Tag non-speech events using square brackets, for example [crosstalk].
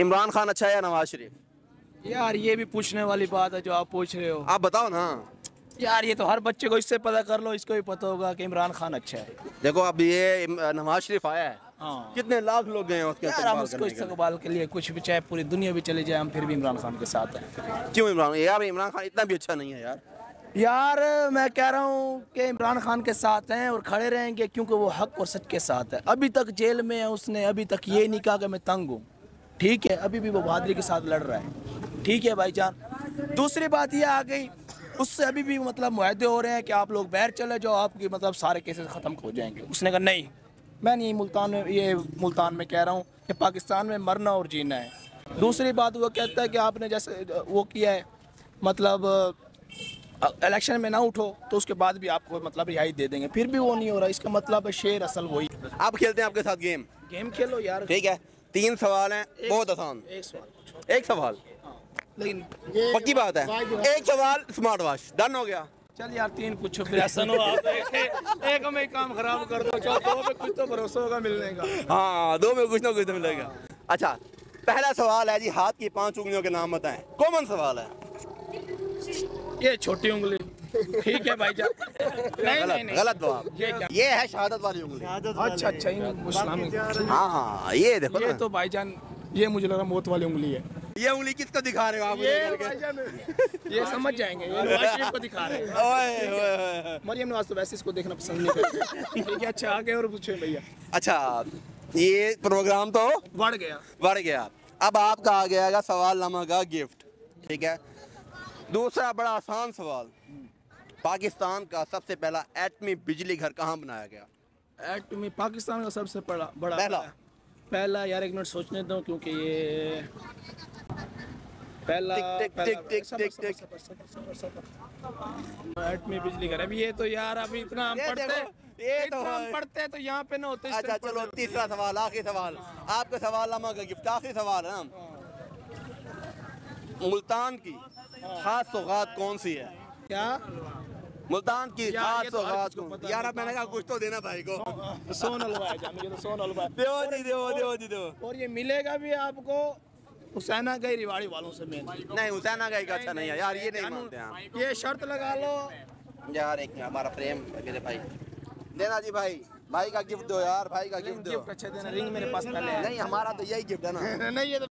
इमरान खान अच्छा है या नवाज़ शरीफ? यार ये भी पूछने वाली बात है जो आप पूछ रहे हो। आप बताओ ना। यार ये तो हर बच्चे को इससे पता कर लो इसको भी पता होगा कि इमरान खान अच्छा है। देखो अब ये नवाज़ शरीफ आया है। हाँ। कितने लाख लोग गए हैं उसके यार हम उसको। इस्तेमाल के लिए कुछ भी चाहे पूरी दुनिया भी चले जाए हम फिर भी इमरान खान के साथ हैं। क्यों इमरान? यार इमरान खान इतना भी अच्छा नहीं है यार। यार, मैं कह रहा हूँ कि इमरान खान के साथ हैं और खड़े रहेंगे क्योंकि वो हक और सच के साथ है। अभी तक जेल में है उसने, अभी तक ये नहीं कहा कि मैं तंग हूँ। ठीक है, अभी भी वो बहादुरी के साथ लड़ रहा है। ठीक है भाईजान दूसरी बात ये आ गई, उससे अभी भी मतलब मुहदे हो रहे हैं कि आप लोग बैर चले जाओ, आपकी मतलब सारे केसेस ख़त्म हो जाएँगे। उसने कहा, नहीं, मैं नहीं मुल्तान में ये मुल्तान में कह रहा हूँ कि पाकिस्तान में मरना और जीना है। दूसरी बात वो कहता है कि आपने जैसे वो किया है मतलब इलेक्शन में ना उठो तो उसके बाद भी आपको मतलब रिहाई दे देंगे। फिर भी वो नहीं हो रहा इसका मतलब है शेर असल वही। आप खेलते हैं आपके साथ गेम गेम खेलो यार। ठीक है तीन सवाल हैं बहुत आसान। एक सवाल एक सवाल। लेकिन पक्की बात है। एक सवाल स्मार्ट वॉच डन हो गया। चल यार तीन पूछो फिर ऐसा हो आप एक, में ही काम खराब कर दो चलो दो पे कुछ तो भरोसा होगा मिलने का। हाँ दो में कुछ ना कुछ तो मिलेगा। अच्छा पहला सवाल है जी हाथ की पाँच उंगलियों के नाम बताएँ। कॉमन सवाल है। ये छोटी उंगली। ठीक है भाई जान। नहीं नहीं गलत नहीं गलत जवाब ये क्या? ये है शहादत वाली उंगली। अच्छा अच्छा इन इस्लामिक हाँ हाँ ये देखो ये तो भाईजान ये मुझे लगा मौत वाली उंगली है। ये उंगली किसको दिखा रहे हो आप? ये ये समझ जाएँगे ये नवाज़ शरीफ को दिखा रहे हैं। ओए ओए ओए मरियम नवाज़ तो वैसे इसको देखना पसंद नहीं करती। ठीक है अच्छा आगे और पूछे भैया। अच्छा ये प्रोग्राम तो बढ़ गया। बढ़ गया। अब आपका आ गया सवाल नामा का गिफ्ट। ठीक है? दूसरा बड़ा आसान सवाल पाकिस्तान का सबसे पहला एटमी बिजली घर कहाँ बनाया गया? एटमी पाकिस्तान का सबसे बड़ा बड़ा पहला। पहला। यार एक मिनट सोचने दो क्योंकि ये पहला। एटमी बिजली घर। अभी ये तो यार अभी इतना हम पढ़ते ये तो हम है। पढ़ते तो यहाँ पे ना होते अच्छा चलो तीसरा सवाल आखिरी सवाल। आपका सवाल का गिफ्ट आखिरी सवाल है ना? मुल्तान की। खास सौगात कौन सी है? क्या? मुल्तान की खास तो सौगात को यार अब मैंने कहा कुछ तो देना भाई को। सोन हलवा है जान तो सोन हलवा जी देवो देवो जी देवो। और ये मिलेगा भी आपको हुसैना गई रिवाड़ी वालों से मेन। नहीं हुसैना का अच्छा नहीं है। यार ये नहीं मानते हैं ये शर्त लगा लो। यार एक हमारा प्रेम मेरे भाई। देना जी भाई भाई का गिफ्ट दो यार भाई का गिफ्ट दो। अच्छे देना रिंग मेरे पास पहले नहीं हमारा तो यही गिफ्ट है ना। [laughs] नहीं ये